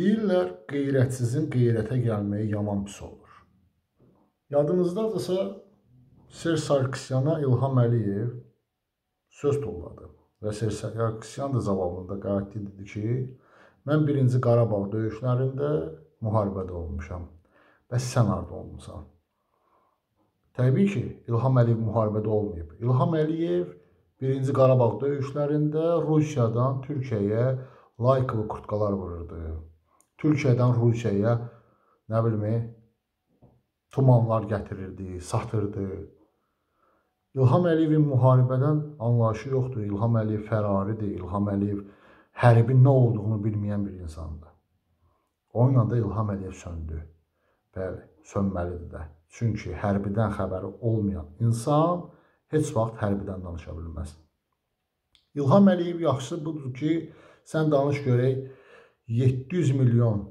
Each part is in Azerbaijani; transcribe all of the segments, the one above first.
Deyirlər, qeyrətsizin qeyrətə gəlməyi yaman pis olur. Yadınızdadırsa, Ser Sarkisyan'a İlham Əliyev söz tolladı və Ser Sarkisyan da cavabında qayıtdı dedi ki, mən birinci Qarabağ döyüşlərində müharibədə olmuşam. Bəs sən harda olmusan? Təbii ki, İlham Əliyev müharibədə olmayıb. İlham Əliyev birinci Qarabağ döyüşlərində Rusiyadan Türkiyəyə Laykılı kurtkalar vururdu. Türkiyədən Rusiyaya nə bilmi tumanlar gətirirdi, satırdı. İlham Əliyevin müharibədən anlayışı yoxdur. İlham Əliyev fəraridir. İlham Əliyev hərbin nə olduğunu bilməyən bir insandır. Onunla da İlham Əliyev söndü. Bəli, sönməlidir də. Çünki hərbidən xəbəri olmayan insan heç vaxt hərbidən danışa bilməz. İlham Əliyev yaxşısı budur ki, sən danış görək 700 milyon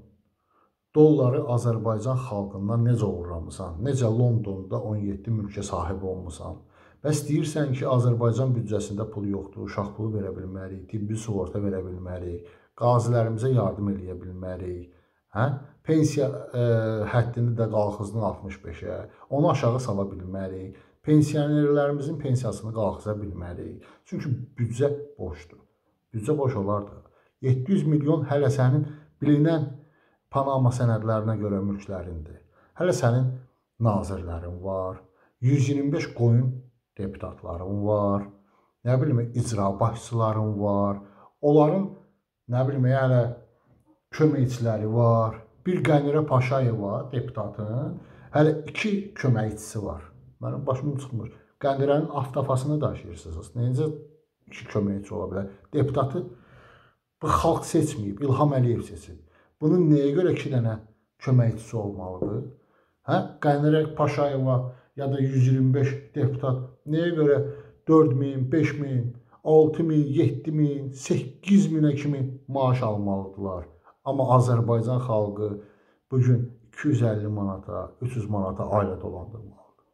dolları Azərbaycan xalqından necə uğurlamısan? Necə Londonda 17 mülkə sahib olmusan? Bəs deyirsən ki, Azərbaycan büdcəsində pul yoxdur, uşaq pulu verə bilmərik, tibbi sığorta verə bilmərik, qazilərimizə yardım eləyə bilmərik. Hə? Pensiya ə, e, həddini də qalxızdın 65-ə. Onu aşağı sala bilmərik. Pensionerlərimizin pensiyasını qalxıza bilmərik. Çünki büdcə boşdur. Büdcə boş olar da. 700 milyon hələ sənin bilinən Panama sənədlərinə görə mülklərindir. Hələ sənin nazirlərin var, 125 qoyun deputatların var, nə bilim icra başçıların var. Onların nə bilim hələ köməkçiləri var. Bir Qənirə Paşayeva deputatın hələ iki köməkçisi var. Mənim başım çıxmır. Qəndirənin avtofasını daşıyırsınız. Necə iki köməkçi ola bilər? Deputatı Bu xalq seçməyib, İlham Əliyev seçib. Bunun nəyə görə 2 dənə köməkçisi olmalıdır? Hə? Qənirək Paşayeva ya da 125 deputat nəyə görə 4000, 5000, 6000, 7000, 8000-ə kimi maaş almalıdırlar? Amma Azərbaycan xalqı bu gün 250 manata, 300 manata ailə dolandırmalıdır.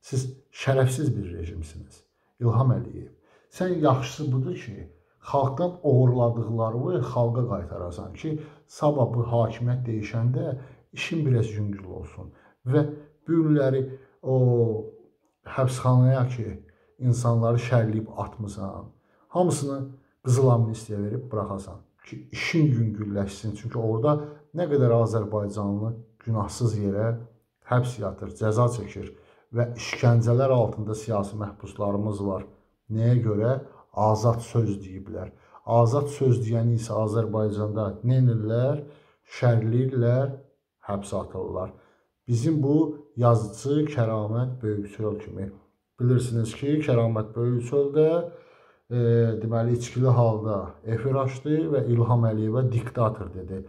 Siz şərəfsiz bir rejimsiniz. İlham Əliyev. Sən yaxşısı budur ki, xalqdan oğurladıqlarını xalqa qaytarasan ki, sabah bu hakimiyyət dəyişəndə işin biraz yüngül olsun və bu günləri o həbsxanaya ki, insanları şərləyib atmısan, hamısını qızıl amnistiya verib buraxasan ki, işin yüngülləşsin. Çünki orada nə qədər Azərbaycanlı günahsız yerə həbs yatır, cəza çəkir və işgəncələr altında siyasi məhbuslarımız var. Nəyə görə? Azad söz deyiblər. Azad söz deyəni isə Azərbaycanda nə edirlər? Şərləyirlər, həbsə atırlar. Bizim bu yazıcı Kəramət Böyükçöl kimi bilirsiniz ki, Kəramət Böyükçöl də e, deməli içkili halda efir açdı və İlham Əliyevə diktator dedi.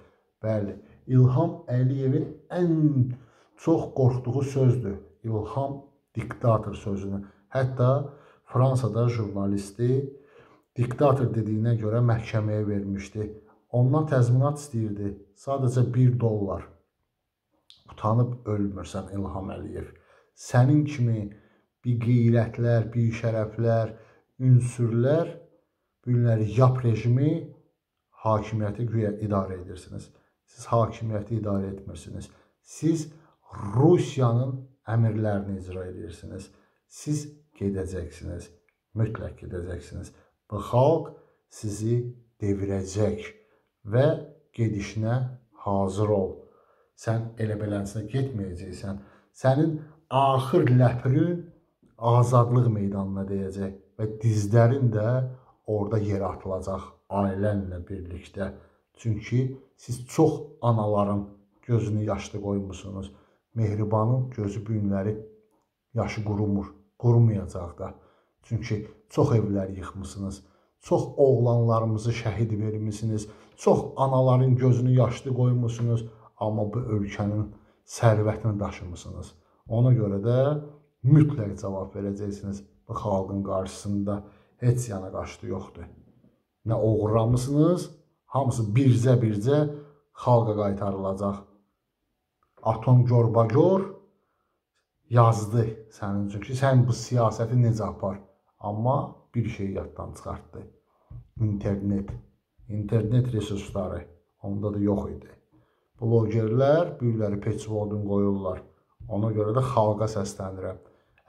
Bəli, İlham Əliyevin ən çox qorxduğu sözdür. İlham diktator sözünü. Hətta Fransada jurnalisti diktator dediyinə görə məhkəməyə vermişdi. Ondan təzminat istəyirdi. Sadəcə 1 dollar. Utanıb ölmürsən İlham Əliyev. Sənin kimi bir qeyrətlər, bir şərəflər, ünsürlər bu günləri yap rejimi hakimiyyəti güya idarə edirsiniz. Siz hakimiyyəti idarə etmirsiniz. Siz Rusiyanın əmrlərini icra edirsiniz. Siz gedəcəksiniz. Mütləq gedəcəksiniz. Bu xalq sizi devirəcək və gedişinə hazır ol. Sən elə beləsinə getməyəcəksən. Sənin axır ləprin azadlıq meydanına deyəcək və dizlərin də orada yer atılacaq ailənlə birlikdə. Çünki siz çox anaların gözünü yaşlı qoymusunuz. Mehribanın gözü bu günləri yaşı qurumur qurumayacaq da. Çünki çox evlər yıxmısınız. Çox oğlanlarımızı şəhid vermisiniz. Çox anaların gözünü yaşlı qoymusunuz, amma bu ölkənin sərvətini daşımısınız. Ona görə də mütləq cavab verəcəksiniz bu xalqın qarşısında. Heç yana qaçdı yoxdur. Nə oğurlamısınız, hamısı bircə-bircə xalqa qaytarılacaq. Atom gorbagor yazdı sənin üçün ki, sən bu siyasəti necə apar. Amma bir şey yaddan çıxartdı. İnternet, internet resursları onda da yox idi. Blogerlər büyüləri peçvodun qoyurlar. Ona görə də xalqa səslənirəm.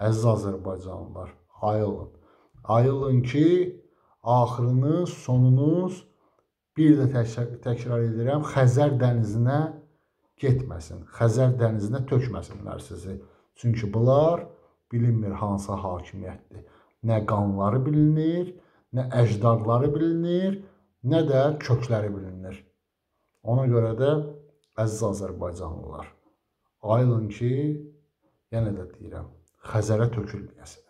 Əziz Azərbaycanlılar, ayılın. Ayılın ki, axırınız, sonunuz bir də təkrar, təkrar edirəm, Xəzər dənizinə getməsin. Xəzər dənizinə tökməsinlər sizi. Çünki bunlar bilinmir hansı hakimiyyətdir. Nə qanları bilinir, nə əcdadları bilinir, nə də kökləri bilinir. Ona görə də əziz Azərbaycanlılar, ayılın ki, yenə də deyirəm, Xəzərə tökülməyəsin.